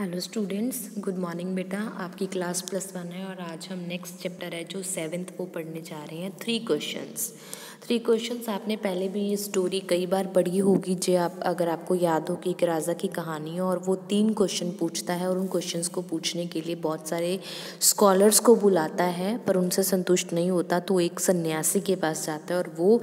Hello students good morning बेटा, आपकी class plus one है और आज हम नेक्स्ट चैप्टर है जो सेवेंथ वो पढ़ने जा रहे हैं थ्री क्वेश्चंस थ्री क्वेश्चंस आपने पहले भी ये स्टोरी कई बार पढ़ी होगी, जो आप, अगर आपको याद हो कि एक राजा की कहानी है और वो तीन क्वेश्चन पूछता है और उन क्वेश्चंस को पूछने के लिए बहुत सारे स्कॉलर्स को बुलाता है, पर उनसे संतुष्ट नहीं होता तो एक सन्यासी के पास जाता है और वो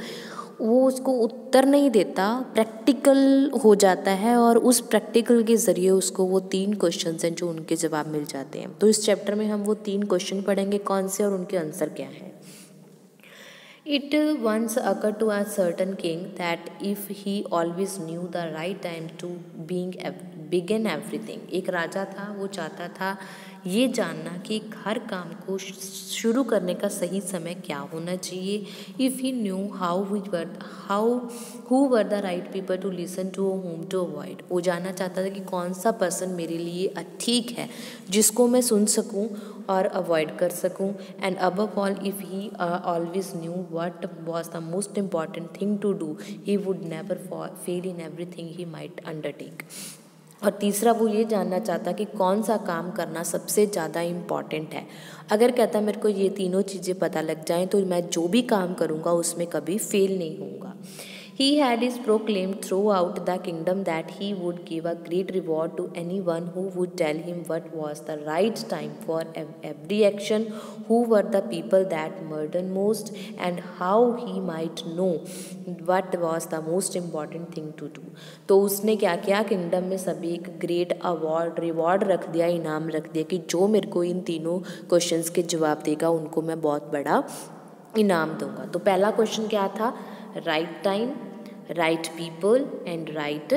वो उसको उत्तर नहीं देता प्रैक्टिकल हो जाता है और उस प्रैक्टिकल के ज़रिए उसको वो तीन क्वेश्चन हैं जो उनके जवाब मिल जाते हैं। तो इस चैप्टर में हम वो तीन क्वेश्चन पढ़ेंगे, कौन से और उनके आंसर क्या हैं। It once occurred to a certain king that if he always knew the right time to being begin everything एक राजा था, वो चाहता था ये जानना कि हर काम को शुरू करने का सही समय क्या होना चाहिए। If he knew how which were how who were the right people to listen to whom to avoid वो जानना चाहता था कि कौन सा पर्सन मेरे लिए ठीक है, जिसको मैं सुन सकूँ और अवॉइड कर सकूँ। एंड अब all if he always knew what was the most important thing to do he would never fail in every thing he might undertake और तीसरा वो ये जानना चाहता कि कौन सा काम करना सबसे ज़्यादा इंपॉर्टेंट है। अगर कहता मेरे को ये तीनों चीज़ें पता लग जाएँ तो मैं जो भी काम करूँगा, उसमें कभी फेल नहीं होऊँगा। He had his proclaimed throughout the kingdom that he would give a great reward to anyone who would tell him what was the right time for every action, who were the people that murdered most, and how he might know what was the most important thing to do. तो उसने क्या किया kingdom में सभी एक great award reward रख दिया इनाम रख दिया कि जो मेरे को इन तीनों क्वेश्चंस के जवाब देगा उनको मैं बहुत बड़ा इनाम दूँगा तो पहला क्वेश्चन क्या था right time right people and right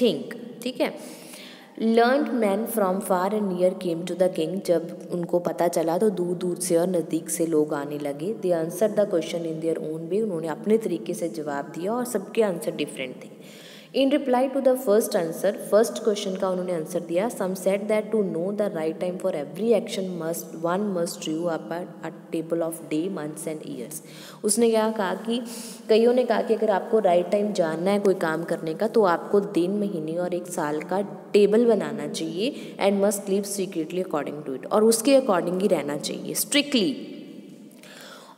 think ठीक है? Learn man from far and near came to the king जब उनको पता चला तो दूर दूर से और नज़दीक से लोग आने लगे। They answer the question in their own way उन्होंने अपने तरीके से जवाब दिया और सबके आंसर डिफरेंट थे। In reply to the first answer first question का उन्होंने आंसर दिया some said that to know the right time for every action must one must drew up a table of day months and years उसने क्या कहा कि, कईयों ने कहा कि अगर आपको राइट right टाइम जानना है कोई काम करने का तो आपको दिन, महीने और एक साल का टेबल बनाना चाहिए and must live secretly according to it और उसके अकॉर्डिंग ही रहना चाहिए strictly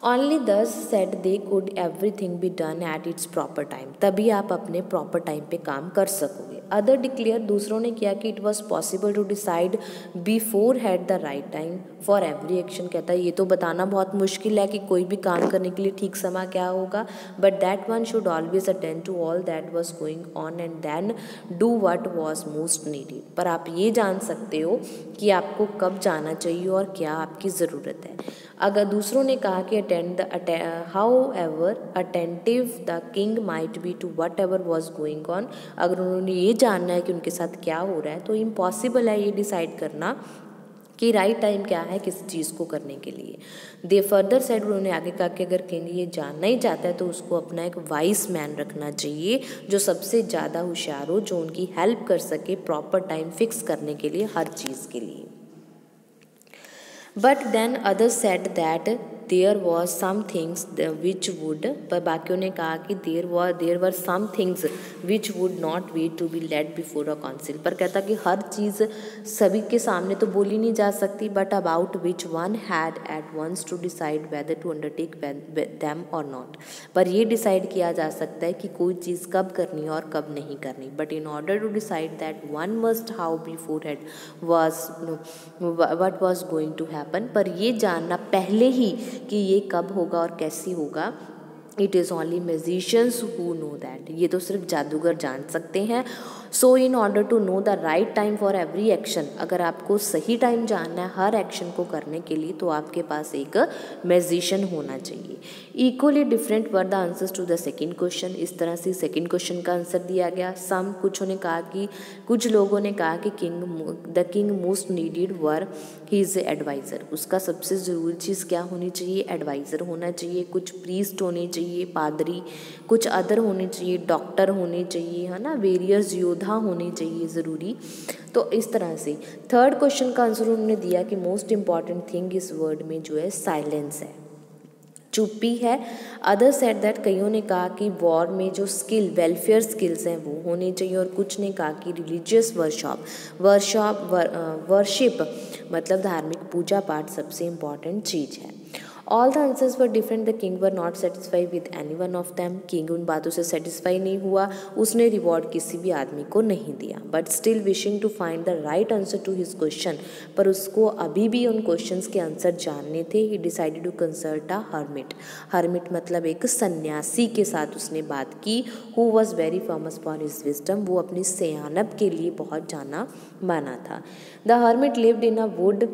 only thus said they could every thing be done at its proper time तभी आप अपने प्रॉपर टाइम पे काम कर सकोगे। अदर डिक्लेयर दूसरों ने किया कि it was possible to decide beforehand the right time for every action कहता है, ये तो बताना बहुत मुश्किल है कि कोई भी काम करने के लिए ठीक समय क्या होगा। But that one should always attend to all that was going on and then do what was most needed पर आप ये जान सकते हो कि आपको कब जाना चाहिए और क्या आपकी ज़रूरत है। अगर दूसरों ने कहा कि attend however attentive the king might be to whatever was going on अगर उन्होंने ये जानना है कि उनके साथ क्या हो रहा है तो इम्पॉसिबल है ये डिसाइड करना कि राइट टाइम क्या है किसी चीज़ को करने के लिए। दे फर्दर साइड उन्होंने आगे कहा कि अगर किंग ये जानना ही चाहता है तो उसको अपना एक वाइस मैन रखना चाहिए, जो सबसे ज़्यादा होशियार हो, जो उनकी हेल्प कर सके प्रॉपर टाइम फिक्स करने के लिए हर चीज़ के लिए। But then others said that there was some things which would पर बाकियों ने कहा कि there was there were some things which would not wait to be laid before a council पर कहता कि हर चीज़ सभी के सामने तो बोली नहीं जा सकती but about which one had at once to decide whether to undertake them or not पर यह डिसाइड किया जा सकता है कि कोई चीज़ कब करनी और कब नहीं करनी but in order to decide that one must how beforehand was what was going to happen पर यह जानना पहले ही कि ये कब होगा और कैसे होगा। It is only musicians who know that ये तो सिर्फ़ जादूगर जान सकते हैं। So in order to know the right time for every action अगर आपको सही टाइम जानना है हर एक्शन को करने के लिए तो आपके पास एक मैजिशियन होना चाहिए। Equally different were the answers to the second question इस तरह से सेकेंड क्वेश्चन का आंसर दिया गया। सम कुछ ने कहा कि, कुछ लोगों ने कहा कि king the king most needed were he is adviser उसका सबसे ज़रूरी चीज़ क्या होनी चाहिए? एडवाइज़र होना चाहिए। कुछ प्रीस्ट होने चाहिए, पादरी, कुछ अदर होने चाहिए डॉक्टर होने चाहिए, है ना? वेरियस योद्धा होने चाहिए ज़रूरी। तो इस तरह से थर्ड क्वेश्चन का आंसर उन्होंने दिया कि मोस्ट इंपॉर्टेंट थिंग इस वर्ड में जो है साइलेंस है। चुप्पी है। अदर सेट दैट कईयों ने कहा कि वॉर में जो स्किल वेलफेयर स्किल्स हैं वो होने चाहिए और कुछ ने कहा कि रिलीजियस वर्कशॉप वर्कशॉप वर्शिप मतलब धार्मिक पूजा पाठ सबसे इंपॉर्टेंट चीज़ है। All the answers were different the king were not satisfy with any one of them king उन बातों से सेटिस्फाई नहीं हुआ। उसने रिवॉर्ड किसी भी आदमी को नहीं दिया। But still wishing to find the right answer to his question पर उसको अभी भी उन क्वेश्चन के आंसर जानने थे। He decided to consult a hermit hermit मतलब एक सन्यासी के साथ उसने बात की। Who was very famous for his wisdom वो अपनी सयानब के लिए बहुत जाना माना था। The hermit lived in a wood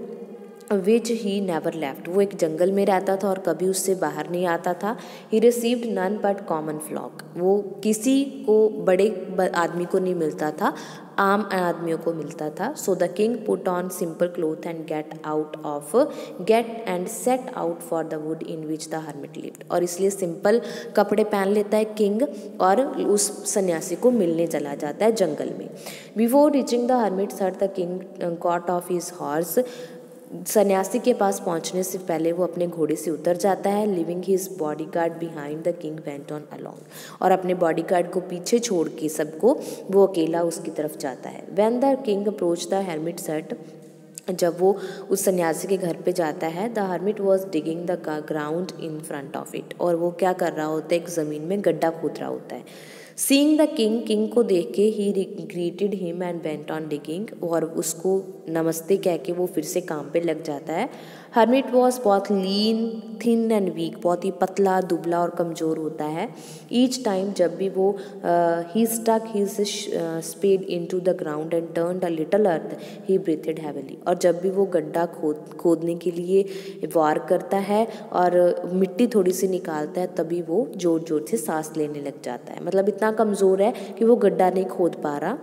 which he never left वो एक जंगल में रहता था और कभी उससे बाहर नहीं आता था। He received none but common folk वो किसी को, बड़े आदमी को नहीं मिलता था। आम आदमियों को मिलता था। So the king put on simple cloth and get out of gate and set out for the wood in which the hermit lived और इसलिए सिंपल कपड़े पहन लेता है किंग और उस सन्यासी को मिलने चला जाता है जंगल में। Before reaching the hermit sir the king caught off his horse सन्यासी के पास पहुँचने से पहले वो अपने घोड़े से उतर जाता है leaving his bodyguard behind the king went on along और अपने बॉडी गार्ड को पीछे छोड़ के सबको वो अकेला उसकी तरफ़ जाता है। When the king approach the helmet set जब वो उस सन्यासी के घर पे जाता है the hermit was digging the ground in front of it और वो क्या कर रहा होता है? एक ज़मीन में गड्ढा खोद रहा होता है। सीइंग द किंग किंग को देख के ही greeted him and went on digging और उसको नमस्ते कह के वो फिर से काम पे लग जाता है। हर्मिट वॉज़ बहुत लीन थिन एंड वीक बहुत ही पतला, दुबला और कमज़ोर होता है। ईच टाइम जब भी वो he stuck his spade into the ground and turn a little earth he breathed heavily और जब भी वो गड्ढा खोद, खोदने के लिए वार करता है और मिट्टी थोड़ी सी निकालता है, तभी वो ज़ोर ज़ोर से सांस लेने लग जाता है। मतलब इतना कमज़ोर है कि वो गड्ढा नहीं खोद पा रहा।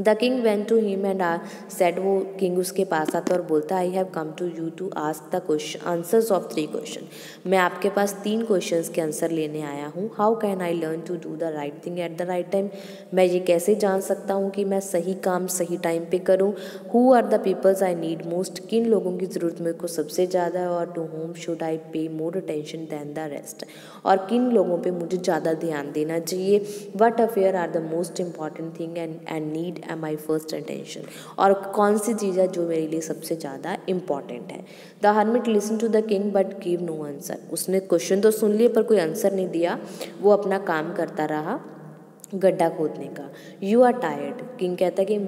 The king went to him and said वो किंग उसके पास आता और बोलता I have come to you to ask the question answers of three question मैं आपके पास तीन क्वेश्चंस के आंसर लेने आया हूँ. How can I learn to do the right thing at the right time मैं ये कैसे जान सकता हूँ कि मैं सही काम सही टाइम पे करूँ? Who are the peoples I need most किन लोगों की ज़रूरत मेरे को सबसे ज़्यादा है? और to whom should I pay more attention than the rest और किन लोगों पर मुझे ज़्यादा ध्यान देना चाहिए? What affair are the most important thing and and need um my first attention और कौन सी चीज़ है जो मेरे लिए सबसे ज़्यादा इंपॉर्टेंट है? The hermit listen to the king but give no answer उसने क्वेश्चन तो सुन लिए पर कोई आंसर नहीं दिया। वो अपना काम करता रहा गड्ढा खोदने का। यू आर टायर्ड किंग कहता है कि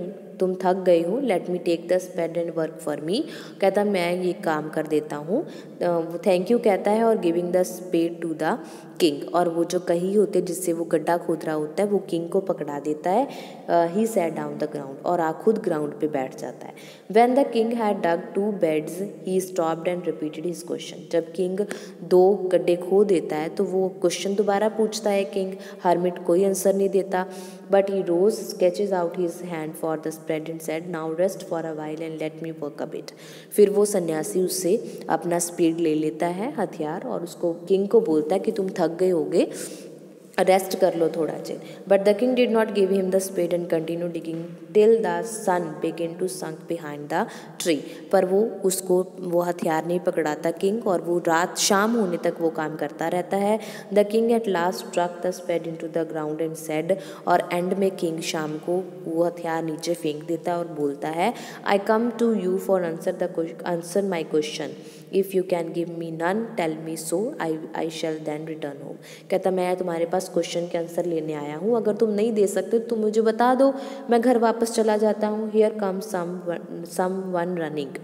तुम थक गए हो let me take the spade and work for me कहता, मैं ये काम कर देता हूँ। वो थैंक यू कहता है और giving the spade to the king और वो जो कही होते जिससे वो गड्ढा खोद रहा होता है, वो किंग को पकड़ा देता है। He sat down the ground और आ खुद ग्राउंड पे बैठ जाता है। When the king had dug two beds he stopped and repeated his question जब किंग दो गड्ढे खो देता है तो वो क्वेश्चन दोबारा पूछता है किंग हरमिट कोई आंसर नहीं देता। But he rose sketches out his hand for the spade and said now rest for a while and let me work a bit फिर वो सन्यासी उससे अपना स्पीड ले लेता है, हथियार, और उसको किंग को बोलता है कि तुम थक गए होगे रेस्ट कर लो थोड़ा chair but the king did not give him the spade and continue digging till the sun begin to sunk behind the tree पर वो उसको वो हथियार नहीं पकड़ाता किंग और वो रात शाम होने तक वो काम करता रहता है the king at last truck the spade into the ground and said और एंड में किंग शाम को वो हथियार नीचे फेंक देता है और बोलता है I come to you for answer the answer my question if you can give me none tell me so I I shall then return home कहता, मैं तुम्हारे पास क्वेश्चन के आंसर लेने आया हूँ। अगर तुम नहीं दे सकते तो मुझे बता दो। मैं घर वापस चला जाता हूँ। Here come some someone running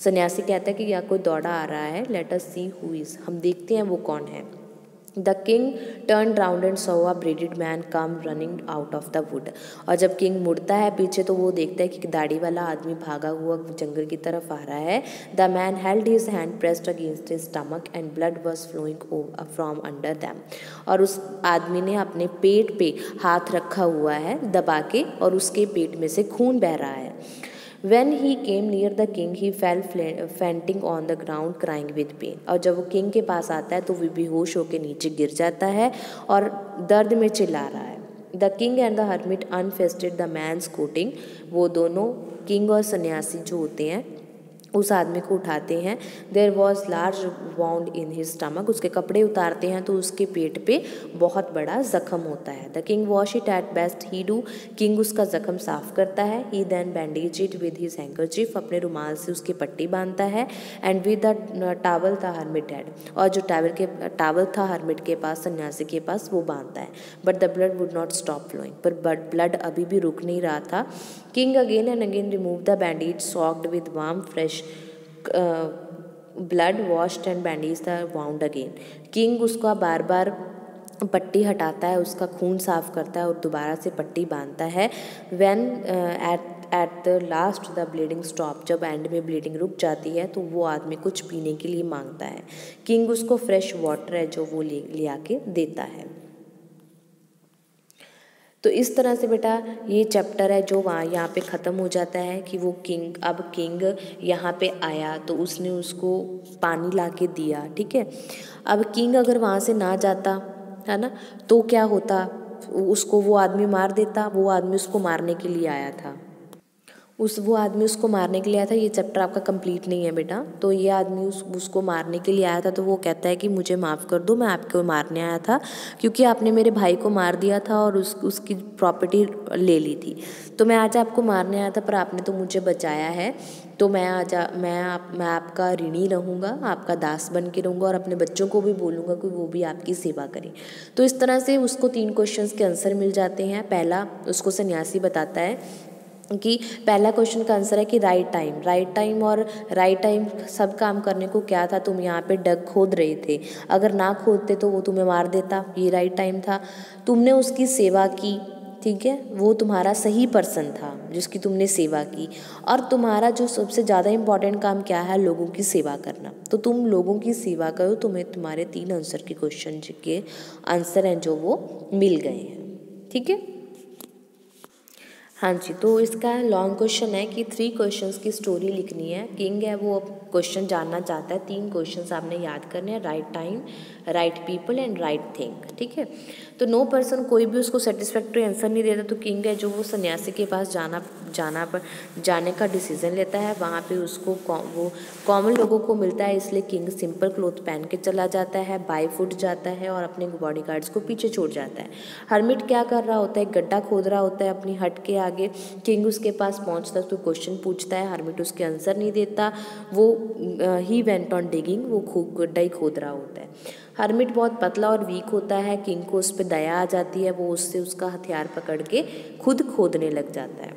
सन्यासी कहता है कि, या कोई दौड़ा आ रहा है? Let us see who is हम देखते हैं वो कौन है। The king turn round and saw a bearded man come running out of the wood और जब किंग मुड़ता है पीछे तो वो देखता है कि दाढ़ी वाला आदमी भागा हुआ जंगल की तरफ़ आ रहा है। The man held his hand pressed against his stomach and blood was flowing from under them और उस आदमी ने अपने पेट पे हाथ रखा हुआ है, दबा के और उसके पेट में से खून बह रहा है। When he came near the king he fell fainting on the ground crying with pain और जब वो किंग के पास आता है तो वो बेहोश होकर नीचे गिर जाता है और दर्द में चिल्ला रहा है। The king and the hermit unfastened the man's clothing वो दोनों किंग और सन्यासी जो होते हैं उस आदमी को उठाते हैं। There was large wound in his stomach उसके कपड़े उतारते हैं तो उसके पेट पे बहुत बड़ा जख्म होता है। The king wash it at best he do king उसका जख्म साफ़ करता है। He then bandage it with his handkerchief अपने रुमाल से उसकी पट्टी बांधता है। एंड विद द टावल था हरमिट हेड और जो टावल के टावल था हरमिट के पास, सन्यासी के पास, वो बांधता है। But the blood would not stop flowing पर बट ब्लड अभी भी रुक नहीं रहा था। King again and again remove the bandage soaked with warm fresh blood washed and bandage the wound again king उसका बार बार पट्टी हटाता है, उसका खून साफ़ करता है और दोबारा से पट्टी बांधता है। When at at the last the bleeding stop जब एंड में ब्लीडिंग रुक जाती है तो वो आदमी कुछ पीने के लिए माँगता है। किंग उसको फ्रेश वाटर है जो वो ले लिया के देता है। तो इस तरह से बेटा ये चैप्टर है जो वहाँ यहाँ पे ख़त्म हो जाता है कि वो किंग अब किंग यहाँ पे आया तो उसने उसको पानी ला के दिया, ठीक है? अब किंग अगर वहाँ से ना जाता, है ना तो क्या होता? उसको वो आदमी मार देता, वो आदमी उसको मारने के लिए आया था। उस, वो आदमी उसको मारने के लिए आया था, ये चैप्टर आपका कंप्लीट नहीं है बेटा। तो ये आदमी उस, उसको मारने के लिए आया था तो वो कहता है कि मुझे माफ़ कर दो, मैं आपको मारने आया था, क्योंकि आपने मेरे भाई को मार दिया था और उस, उसकी प्रॉपर्टी ले ली थी। तो मैं आज आपको मारने आया था, पर आपने तो मुझे बचाया है। तो मैं आज मैं आप, मैं आपका ऋणी रहूँगा, आपका दास बन के रहूँगा और अपने बच्चों को भी बोलूँगा कि वो भी आपकी सेवा करें। तो इस तरह से उसको तीन क्वेश्चंस के आंसर मिल जाते हैं। पहला, उसको सन्यासी बताता है। कि पहला क्वेश्चन का आंसर है कि राइट टाइम राइट टाइम और राइट टाइम सब काम करने को क्या था? तुम यहाँ पे डग खोद रहे थे। अगर ना खोदते तो वो तुम्हें मार देता। ये राइट टाइम था। तुमने उसकी सेवा की, ठीक है? वो तुम्हारा सही पर्सन था, जिसकी तुमने सेवा की। और तुम्हारा जो सबसे ज़्यादा इंपॉर्टेंट काम क्या है? लोगों की सेवा करना। तो तुम लोगों की सेवा करो, तुम्हें तुम्हारे तीन आंसर के क्वेश्चन के आंसर हैं जो वो मिल गए हैं। ठीक है? हाँ जी तो इसका लॉन्ग क्वेश्चन है कि थ्री क्वेश्चंस की स्टोरी लिखनी है। किंग है, वो क्वेश्चन जानना चाहता है। तीन क्वेश्चंस आपने याद करने हैं right time right people and right thing ठीक है? तो नो पर्सन कोई भी उसको सेटिस्फैक्ट्री आंसर नहीं देता। तो किंग है जो वो सन्यासी के पास जाना जाना पर जाने का डिसीज़न लेता है। वहाँ पे उसको वो कॉमन लोगों को मिलता है, इसलिए किंग सिंपल क्लोथ पहन के चला जाता है बाई फुट जाता है और अपने बॉडी को पीछे छोड़ जाता है। हरमिट क्या कर रहा होता है? गड्ढा खोद रहा होता है अपनी हट के आगे किंग उसके पास पहुँचता तो क्वेश्चन पूछता है, हार्मिट उसके आंसर नहीं देता। वो ही वेंट ऑन डिगिंग वो खूब गड्ढा ही खोद रहा होता है। हरमिट बहुत पतला और वीक होता है, किंग को उस पर दया आ जाती है, वो उससे उसका हथियार पकड़ के खुद खोदने लग जाता है।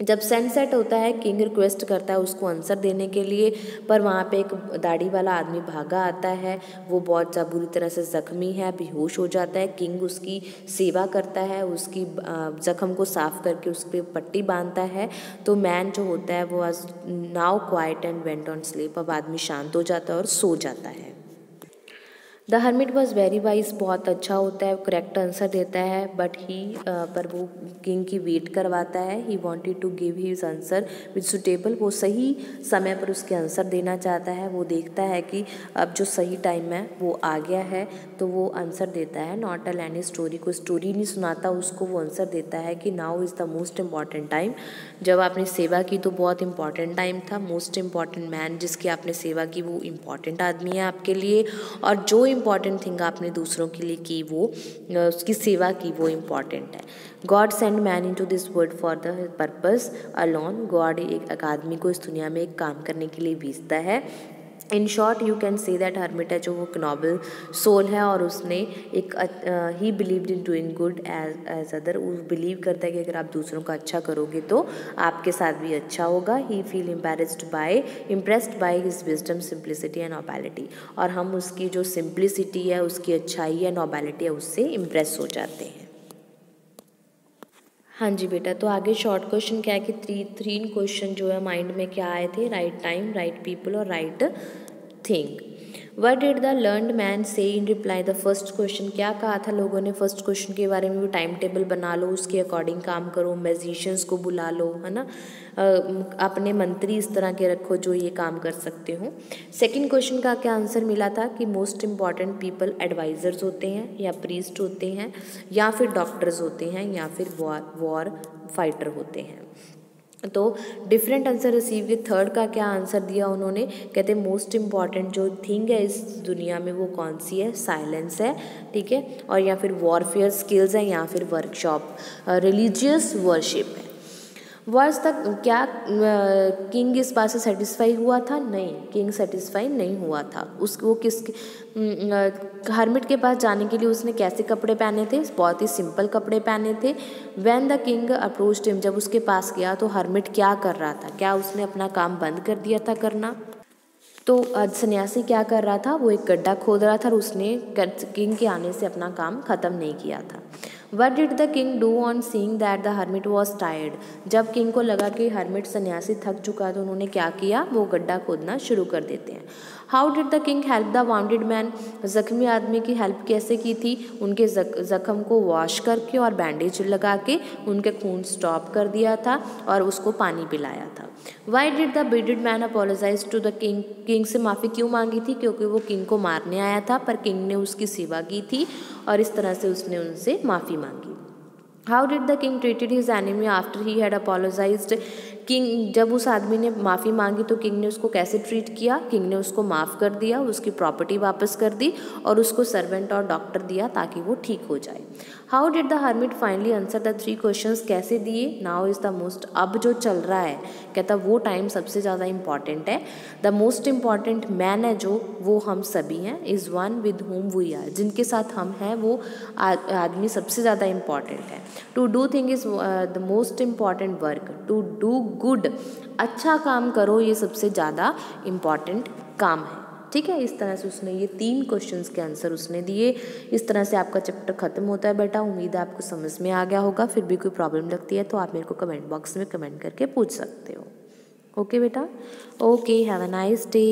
जब सनसेट होता है किंग रिक्वेस्ट करता है उसको आंसर देने के लिए, पर वहाँ पे एक दाढ़ी वाला आदमी भागा आता है, वो बहुत ज़्यादा बुरी तरह से ज़ख्मी है, बेहोश हो जाता है किंग उसकी सेवा करता है, उसकी ज़ख्म को साफ़ करके उस पर पट्टी बांधता है तो मैन जो होता है, वो आज now quiet and went on sleep अब आदमी शांत हो जाता है और सो जाता है। The hermit was very wise बहुत अच्छा होता है करेक्ट आंसर देता है बट ही पर वो किंग की वेट करवाता है। He wanted to give his answer with suitable वो सही समय पर उसके आंसर देना चाहता है। वो देखता है कि अब जो सही टाइम है, वो आ गया है तो वो आंसर देता है। नॉट अ लैनी स्टोरी को स्टोरी नहीं सुनाता, उसको वो आंसर देता है कि now is the most important time जब आपने सेवा की तो बहुत इंपॉर्टेंट टाइम था। मोस्ट इंपॉर्टेंट मैन जिसकी आपने सेवा की, वो इंपॉर्टेंट आदमी है आपके लिए। और जो इंपॉर्टेंट थिंग आपने दूसरों के लिए की वो उसकी सेवा की वो इंपॉर्टेंट है। God send man into this world for the purpose alone God एक आदमी को इस दुनिया में एक काम करने के लिए भेजता है। In short you can say that hermit है जो वो नॉबल सोल है और उसने एक ही believe in doing good each each other. वो बिलीव करता है कि अगर आप दूसरों का अच्छा करोगे तो आपके साथ भी अच्छा होगा। He feel impressed by, impressed by his wisdom, simplicity and nobility. और हम उसकी जो सिंप्लिसिटी है, उसकी अच्छाई है, नॉबैलिटी है, उससे इम्प्रेस हो जाते हैं। हाँ जी बेटा तो आगे शॉर्ट क्वेश्चन क्या है कि थ्री थ्री क्वेश्चन जो है माइंड में क्या आए थे? राइट टाइम राइट पीपल और right thing what did the learn man say in reply the first question क्या कहा था लोगों ने? फ़र्स्ट क्वेश्चन के बारे में भी टाइम टेबल बना लो, उसके अकॉर्डिंग काम करो मैजिशियंस को बुला लो, है ना? अपने मंत्री इस तरह के रखो जो ये काम कर सकते हो। सेकेंड क्वेश्चन का क्या आंसर मिला था कि मोस्ट इंपॉर्टेंट पीपल एडवाइज़र्स होते हैं, या प्रीस्ट होते हैं, या फिर डॉक्टर्स होते हैं, या फिर वॉर वॉर फाइटर होते हैं। तो डिफरेंट आंसर रिसीव के थर्ड का क्या आंसर दिया उन्होंने? कहते मोस्ट इंपॉर्टेंट जो थिंग है इस दुनिया में वो कौन सी है? साइलेंस है, ठीक है? और या फिर वॉरफेयर स्किल्स हैं या फिर वर्कशॉप रिलीजियस वर्शिप है। वर्ष तक क्या किंग इस बात से सेटिस्फाई हुआ था? नहीं किंग सेटिस्फाई नहीं हुआ था। उस, वो किस हरमिट के पास जाने के लिए उसने कैसे कपड़े पहने थे? बहुत ही सिंपल कपड़े पहने थे। When the king approach him जब उसके पास गया तो हरमिट क्या कर रहा था? क्या उसने अपना काम बंद कर दिया था करना? तो सन्यासी क्या कर रहा था? वो एक गड्ढा खोद रहा था और उसने किंग के आने से अपना काम ख़त्म नहीं किया था। What did the king do on seeing that the hermit was tired जब किंग को लगा कि हर्मिट सन्यासी थक चुका है तो उन्होंने क्या किया? वो गड्ढा खोदना शुरू कर देते हैं। How did the king help the wounded man जख्मी आदमी की हेल्प कैसे की थी? उनके जख्म को वॉश करके और बैंडेज लगा के उनके खून स्टॉप कर दिया था और उसको पानी पिलाया था। Why did the bearded man apologize to the king king से माफ़ी क्यों मांगी थी? क्योंकि वो किंग को मारने आया था, पर किंग ने उसकी सेवा की थी और इस तरह से उसने उनसे माफ़ी मांगी। How did the king treated his enemy after he had apologized king जब उस आदमी ने माफ़ी मांगी तो किंग ने उसको कैसे ट्रीट किया? किंग ने उसको माफ़ कर दिया, उसकी प्रॉपर्टी वापस कर दी और उसको सर्वेंट और डॉक्टर दिया ताकि वो ठीक हो जाए। How did the hermit finally answer the three question कैसे दिए? नाउ इज़ द मोस्ट अब जो चल रहा है, कहता वो टाइम सबसे ज़्यादा इंपॉर्टेंट है। द मोस्ट इंपॉर्टेंट मैन है जो, वो हम सभी हैं is one with whom we are जिनके साथ हम हैं, वो आदमी सबसे ज़्यादा इंपॉर्टेंट है। To do thing is the most important work to do good अच्छा काम करो, ये सबसे ज़्यादा इंपॉर्टेंट काम है। ठीक है, इस तरह से उसने ये तीन क्वेश्चंस के आंसर उसने दिए। इस तरह से आपका चैप्टर ख़त्म होता है बेटा उम्मीद है आपको समझ में आ गया होगा। फिर भी कोई प्रॉब्लम लगती है तो आप मेरे को कमेंट बॉक्स में कमेंट करके पूछ सकते हो। ओके बेटा? Okay have a nice day